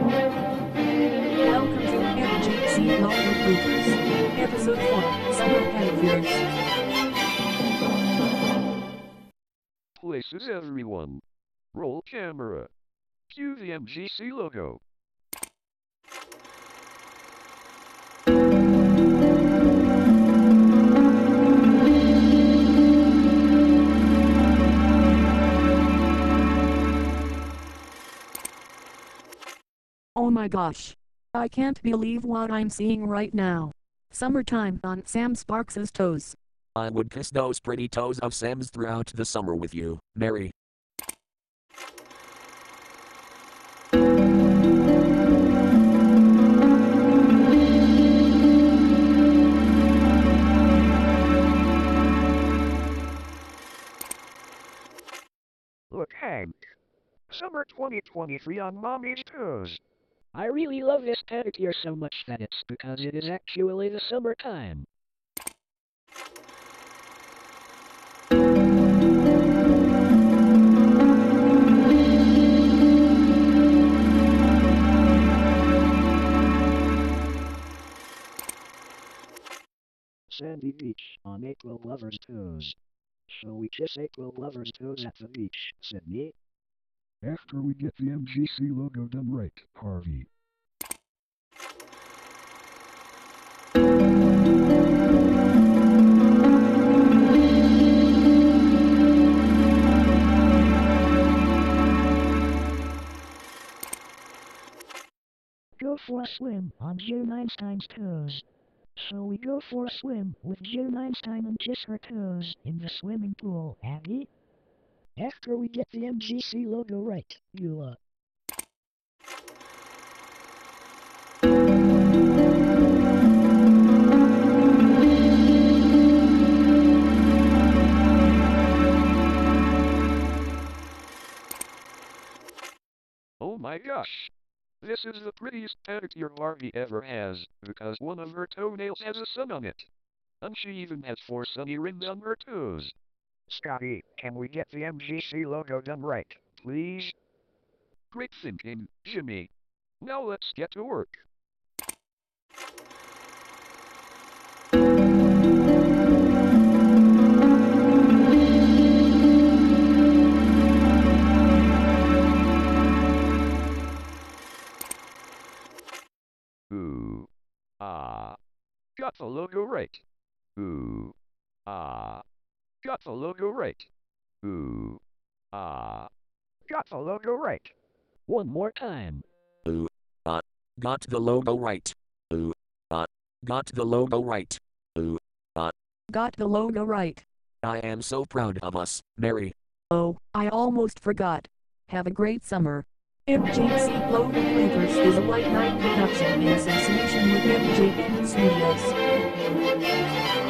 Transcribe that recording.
Welcome to MGC Logo Bloopers. Episode 4, Summer Adventures. Places everyone. Roll camera. Cue the MGC logo. Oh my gosh. I can't believe what I'm seeing right now. Summertime on Sam Sparks's toes. I would kiss those pretty toes of Sam's throughout the summer with you, Mary. Look, Hank. Summer 2023 on Mami's toes. I really love this pedicure so much that it's because it is actually the summertime. Sandy Beach on April Glover's Toes. Shall we kiss April Glover's Toes at the beach, Sydney? After we get the MGC logo done right, Harvey. Go for a swim on Jill Einstein's toes. So we go for a swim with Jill Einstein and kiss her toes in the swimming pool, Abby. After we get the MGC logo right, you uh. Oh my gosh. This is the prettiest pedicure Barbie ever has, because one of her toenails has a sun on it. And she even has four sunny rings on her toes. Scotty, can we get the MGC logo done right, please? Great thinking, Jimmy. Now let's get to work. Ooh. Ah. Got the logo right. Ooh. Ah. Got the logo right. Ooh. Ah. Got the logo right. One more time. Ooh. Ah. Got the logo right. Ooh. Uh, got the logo right. Ooh. Ah. Got the logo right. I am so proud of us, Mary. Oh, I almost forgot. Have a great summer. MGC Logo Bloopers is a White Knight production in association with MJP Studios.